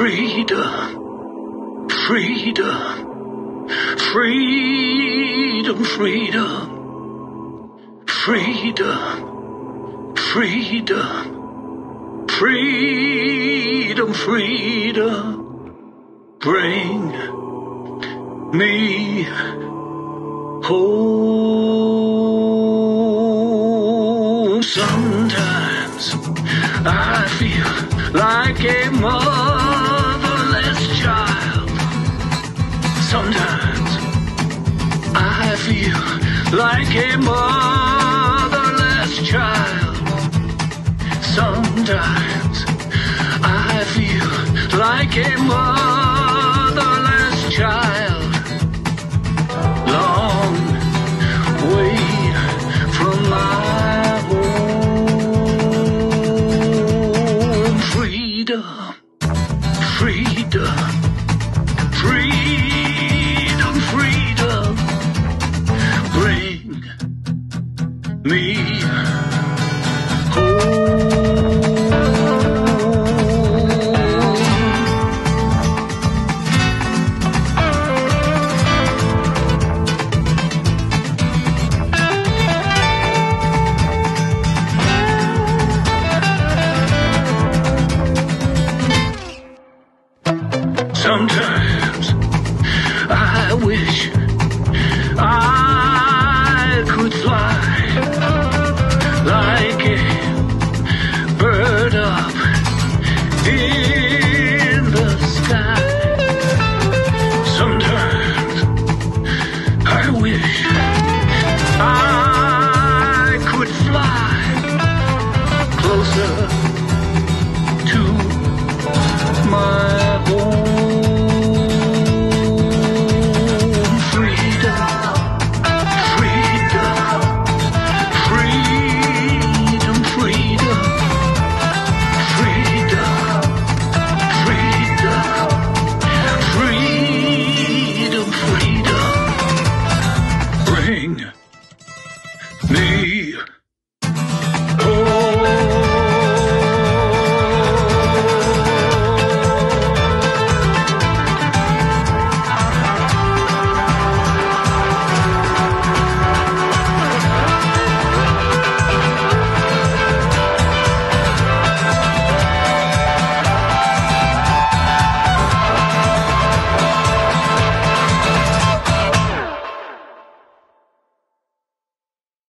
Freedom, freedom, freedom, freedom, freedom, freedom, freedom, freedom. Bring me home. Sometimes I feel like a motherless like a motherless child. Sometimes I feel like a motherless child. Long way from my home. Freedom, freedom, freedom, me. Sometimes Georgia.